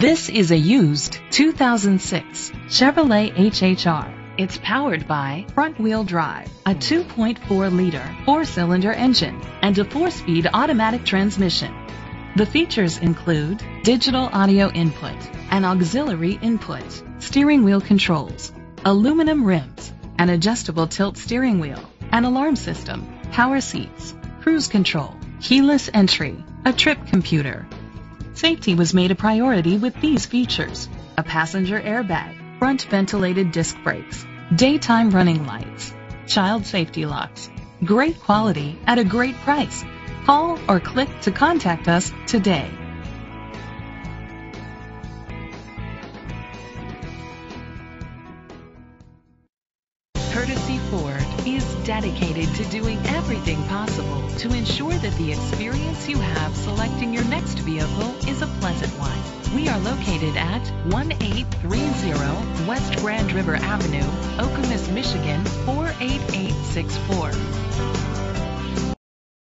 This is a used 2006 Chevrolet HHR. It's powered by front-wheel drive, a 2.4-liter four-cylinder engine, and a four-speed automatic transmission. The features include digital audio input, an auxiliary input, steering wheel controls, aluminum rims, an adjustable tilt steering wheel, an alarm system, power seats, cruise control, keyless entry, a trip computer. Safety was made a priority with these features. A passenger airbag, front ventilated disc brakes, daytime running lights, child safety locks. Great quality at a great price. Call or click to contact us today. Courtesy Ford dedicated to doing everything possible to ensure that the experience you have selecting your next vehicle is a pleasant one. We are located at 1830 West Grand River Avenue, Okemos, Michigan 48864.